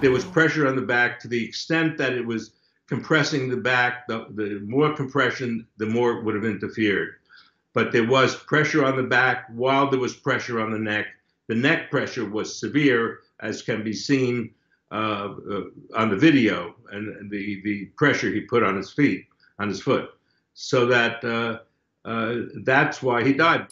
there was pressure on the back to the extent that it was compressing the back. The, the more compression, the more it would have interfered. But there was pressure on the back while there was pressure on the neck. The neck pressure was severe, as can be seen uh, uh, on the video, and the, the pressure he put on his feet, on his foot. So that uh, uh that's why he died.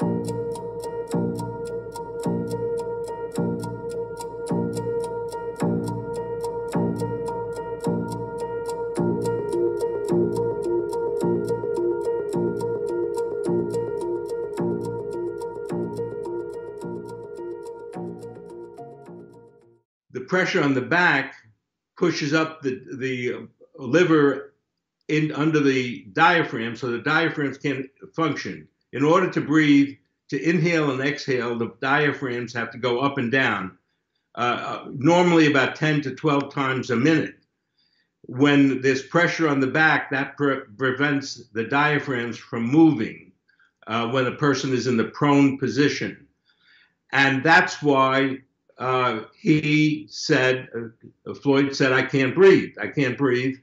The pressure on the back pushes up the, the liver in under the diaphragm so the diaphragms can function. In order to breathe, to inhale and exhale, the diaphragms have to go up and down, uh, uh normally about 10 to 12 times a minute. When there's pressure on the back, that pre prevents the diaphragms from moving uh, when a person is in the prone position. And that's why uh, he said, uh, Floyd said, I can't breathe. I can't breathe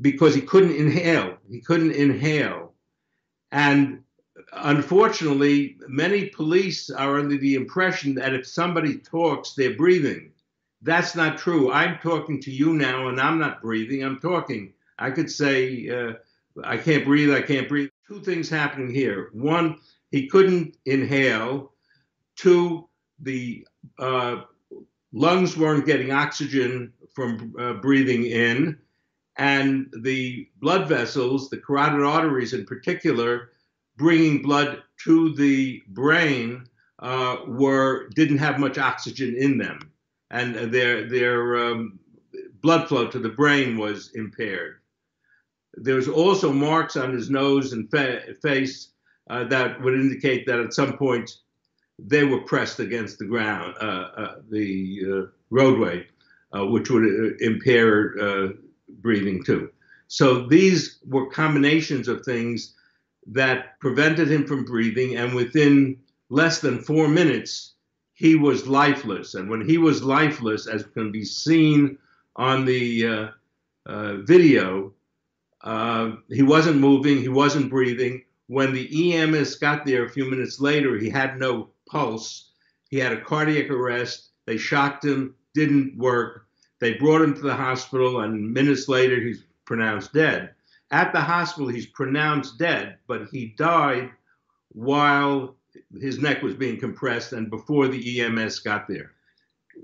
because he couldn't inhale. He couldn't inhale. And unfortunately, many police are under the impression that if somebody talks, they're breathing. That's not true. I'm talking to you now and I'm not breathing. I'm talking. I could say, uh, I can't breathe. I can't breathe. Two things happening here. One, he couldn't inhale. Two, the uh, lungs weren't getting oxygen from uh, breathing in, and the blood vessels, the carotid arteries in particular, bringing blood to the brain, uh, were didn't have much oxygen in them, and their their um, blood flow to the brain was impaired. There was also marks on his nose and fa face uh, that would indicate that at some point they were pressed against the ground, uh, uh, the uh, roadway, uh, which would uh, impair uh, breathing too. So these were combinations of things that prevented him from breathing, and within less than four minutes, he was lifeless. And when he was lifeless, as can be seen on the video, he wasn't moving, he wasn't breathing. When the EMS got there a few minutes later, he had no pulse. He had a cardiac arrest. They shocked him, didn't work. They brought him to the hospital, and minutes later, he's pronounced dead. At the hospital, he's pronounced dead, but he died while his neck was being compressed and before the EMS got there.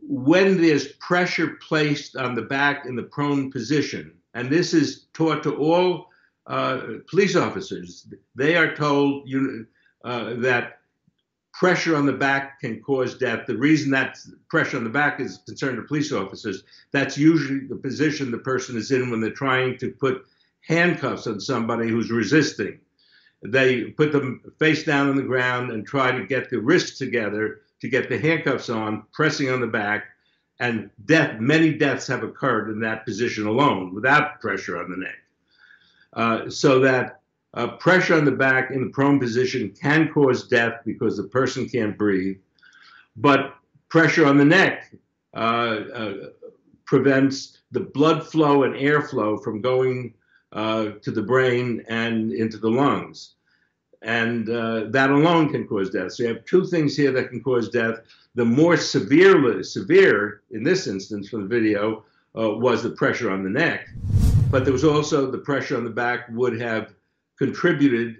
When there's pressure placed on the back in the prone position, and this is taught to all uh, police officers, they are told you, uh, that pressure on the back can cause death. The reason that pressure on the back is concerned to police officers, that's usually the position the person is in when they're trying to put handcuffs on somebody who's resisting. They put them face down on the ground and try to get the wrists together to get the handcuffs on, pressing on the back. And death, many deaths have occurred in that position alone without pressure on the neck. Uh, so that uh, pressure on the back in the prone position can cause death because the person can't breathe, but pressure on the neck uh, uh, prevents the blood flow and airflow from going uh, to the brain and into the lungs. And uh, that alone can cause death. So you have two things here that can cause death. The more severe, severe in this instance from the video, uh, was the pressure on the neck. But there was also the pressure on the back would have contributed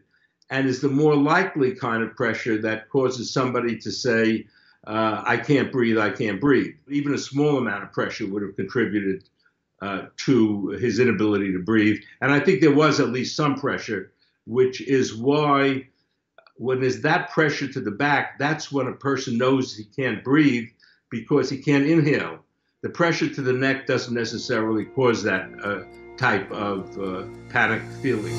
and is the more likely kind of pressure that causes somebody to say, uh, I can't breathe, I can't breathe. Even a small amount of pressure would have contributed uh, to his inability to breathe. And I think there was at least some pressure, which is why when there's that pressure to the back, that's when a person knows he can't breathe because he can't inhale. The pressure to the neck doesn't necessarily cause that uh, type of uh, panic feeling.